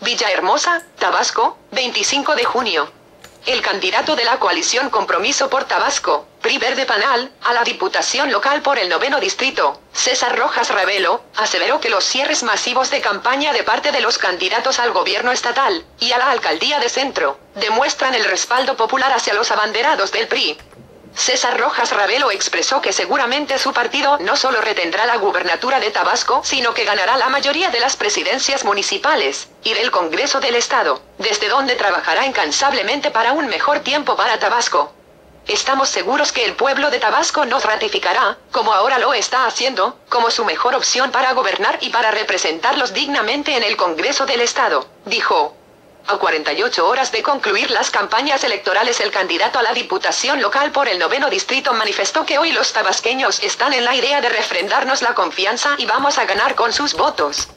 Villahermosa, Tabasco, 25 de junio. El candidato de la coalición Compromiso por Tabasco, PRI Verde Panal, a la Diputación Local por el noveno distrito, César Rojas Ravelo, aseveró que los cierres masivos de campaña de parte de los candidatos al gobierno estatal, y a la alcaldía de centro, demuestran el respaldo popular hacia los abanderados del PRI. César Rojas Ravelo expresó que seguramente su partido no solo retendrá la gubernatura de Tabasco, sino que ganará la mayoría de las presidencias municipales y del Congreso del Estado, desde donde trabajará incansablemente para un mejor tiempo para Tabasco. Estamos seguros que el pueblo de Tabasco nos ratificará, como ahora lo está haciendo, como su mejor opción para gobernar y para representarlos dignamente en el Congreso del Estado, dijo. A 48 horas de concluir las campañas electorales el candidato a la diputación local por el noveno distrito manifestó que hoy los tabasqueños están en la idea de refrendarnos la confianza y vamos a ganar con sus votos.